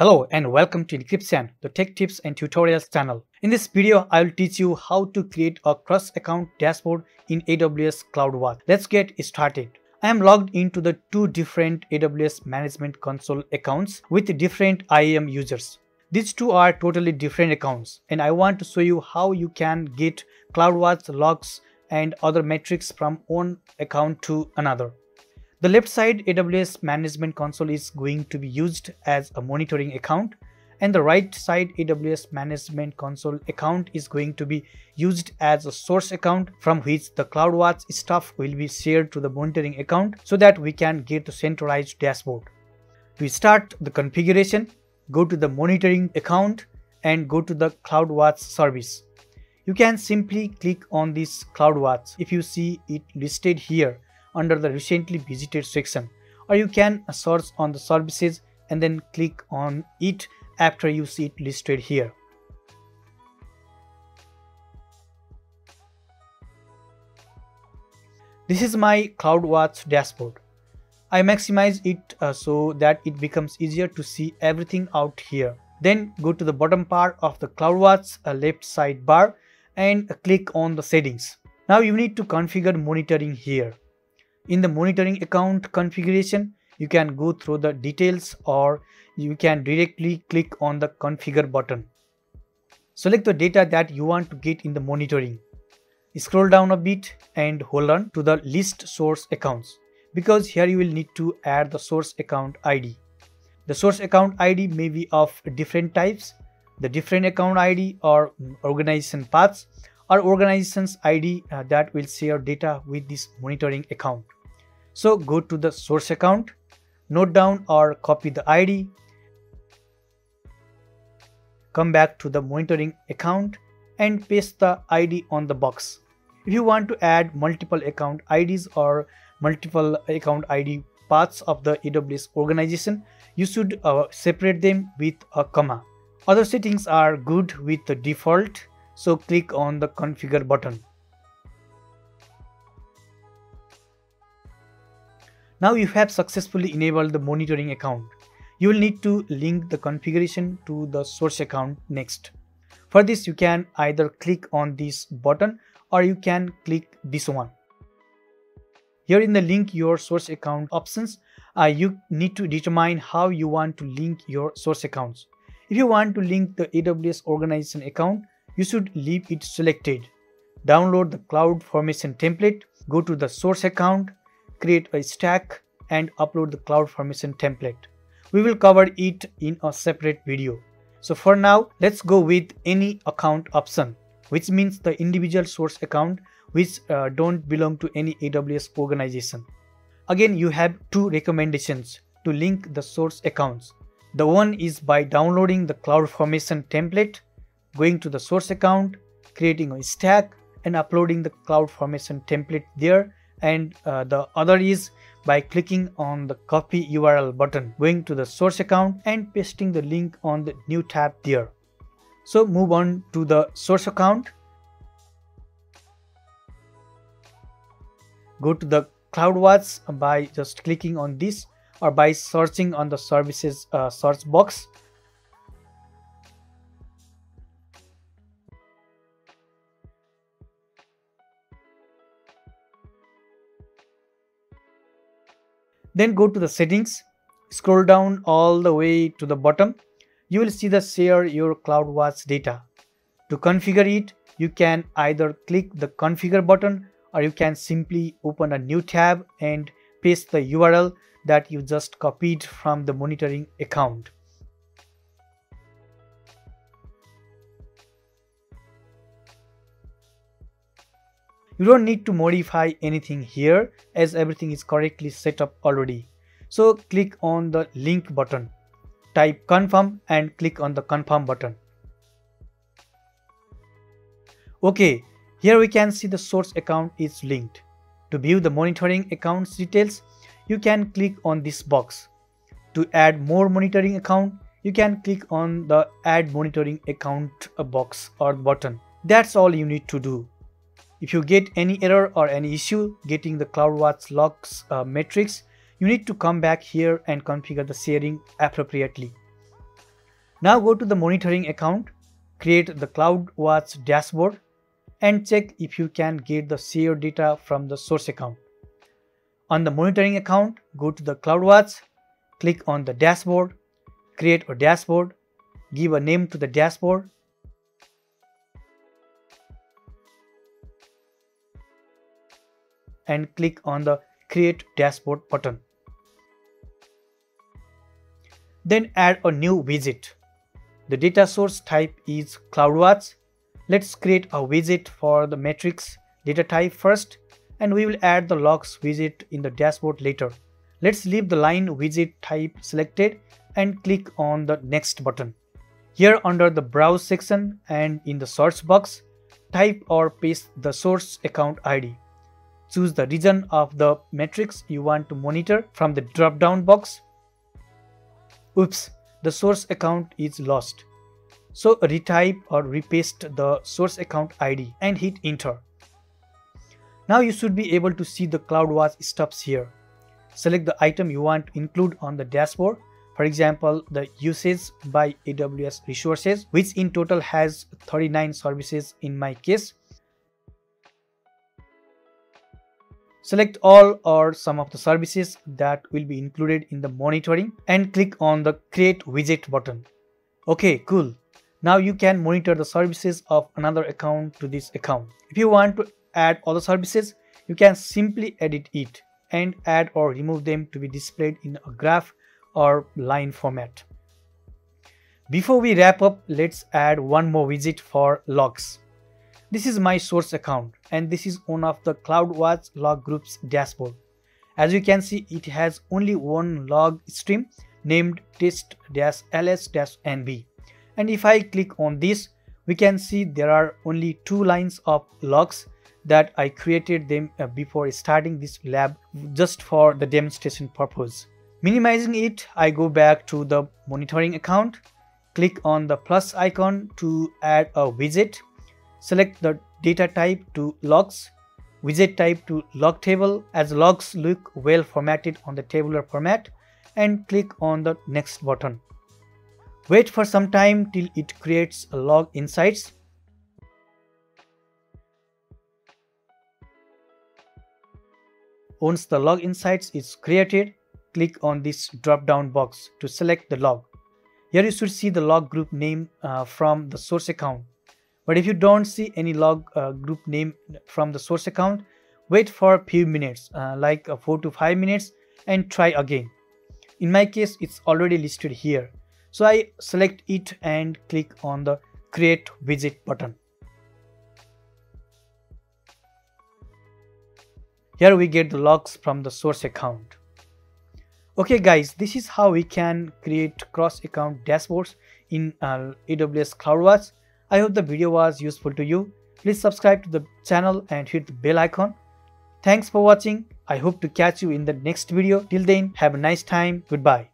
Hello and welcome to Enkripsan, the tech tips and tutorials channel. In this video, I will teach you how to create a cross-account dashboard in AWS CloudWatch. Let's get started. I am logged into the two different AWS Management Console accounts with different IAM users. These two are totally different accounts and I want to show you how you can get CloudWatch logs and other metrics from one account to another. The left side AWS Management Console is going to be used as a monitoring account and the right side AWS Management Console account is going to be used as a source account from which the CloudWatch stuff will be shared to the monitoring account so that we can get the centralized dashboard. To start the configuration, go to the monitoring account and go to the CloudWatch service. You can simply click on this CloudWatch if you see it listed here under the recently visited section or you can search on the services and then click on it after you see it listed here. This is my CloudWatch dashboard. I maximize it uh, so that it becomes easier to see everything out here. Then go to the bottom part of the CloudWatch uh, left side bar and click on the settings. Now you need to configure monitoring here. In the monitoring account configuration, you can go through the details or you can directly click on the configure button. Select the data that you want to get in the monitoring. Scroll down a bit and hold on to the list source accounts because here you will need to add the source account ID. The source account ID may be of different types. The different account ID or organization paths or organization's ID uh, that will share data with this monitoring account. So go to the source account, note down or copy the ID, come back to the monitoring account and paste the ID on the box. If you want to add multiple account IDs or multiple account ID paths of the AWS organization, you should uh, separate them with a comma. Other settings are good with the default so click on the configure button. Now you have successfully enabled the monitoring account. You will need to link the configuration to the source account next. For this you can either click on this button or you can click this one. Here in the link your source account options, uh, you need to determine how you want to link your source accounts. If you want to link the AWS organization account, you should leave it selected. Download the CloudFormation template, go to the source account, create a stack and upload the CloudFormation template. We will cover it in a separate video. So for now, let's go with any account option, which means the individual source account which uh, don't belong to any AWS organization. Again, you have two recommendations to link the source accounts. The one is by downloading the CloudFormation template going to the source account, creating a stack and uploading the CloudFormation template there and uh, the other is by clicking on the copy URL button, going to the source account and pasting the link on the new tab there. So move on to the source account. Go to the CloudWatch by just clicking on this or by searching on the services uh, search box Then go to the settings, scroll down all the way to the bottom. You will see the share your CloudWatch data. To configure it, you can either click the configure button or you can simply open a new tab and paste the URL that you just copied from the monitoring account. You don't need to modify anything here as everything is correctly set up already. So click on the link button, type confirm and click on the confirm button. Okay, here we can see the source account is linked. To view the monitoring accounts details, you can click on this box. To add more monitoring account, you can click on the add monitoring account box or button. That's all you need to do. If you get any error or any issue getting the CloudWatch logs uh, metrics, you need to come back here and configure the sharing appropriately. Now go to the monitoring account, create the CloudWatch dashboard and check if you can get the shared data from the source account. On the monitoring account, go to the CloudWatch, click on the dashboard, create a dashboard, give a name to the dashboard, and click on the create dashboard button. Then add a new widget. The data source type is CloudWatch. Let's create a widget for the metrics data type first and we will add the logs widget in the dashboard later. Let's leave the line widget type selected and click on the next button. Here under the browse section and in the search box, type or paste the source account ID. Choose the region of the metrics you want to monitor from the drop down box. Oops, the source account is lost. So retype or repaste the source account ID and hit enter. Now you should be able to see the CloudWatch stops here. Select the item you want to include on the dashboard. For example, the usage by AWS resources, which in total has 39 services in my case. Select all or some of the services that will be included in the monitoring and click on the create widget button. Okay, cool. Now you can monitor the services of another account to this account. If you want to add the services, you can simply edit it and add or remove them to be displayed in a graph or line format. Before we wrap up, let's add one more widget for logs. This is my source account and this is one of the CloudWatch log groups dashboard. As you can see, it has only one log stream named test-ls-nb. And if I click on this, we can see there are only two lines of logs that I created them uh, before starting this lab just for the demonstration purpose. Minimizing it, I go back to the monitoring account, click on the plus icon to add a widget Select the data type to logs, widget type to log table as logs look well formatted on the tabular format and click on the next button. Wait for some time till it creates a log insights. Once the log insights is created, click on this drop down box to select the log. Here you should see the log group name uh, from the source account. But if you don't see any log uh, group name from the source account, wait for a few minutes, uh, like uh, 4 to 5 minutes and try again. In my case, it's already listed here. So I select it and click on the create widget button. Here we get the logs from the source account. Okay guys, this is how we can create cross-account dashboards in uh, AWS CloudWatch I hope the video was useful to you. Please subscribe to the channel and hit the bell icon. Thanks for watching. I hope to catch you in the next video. Till then, have a nice time. Goodbye.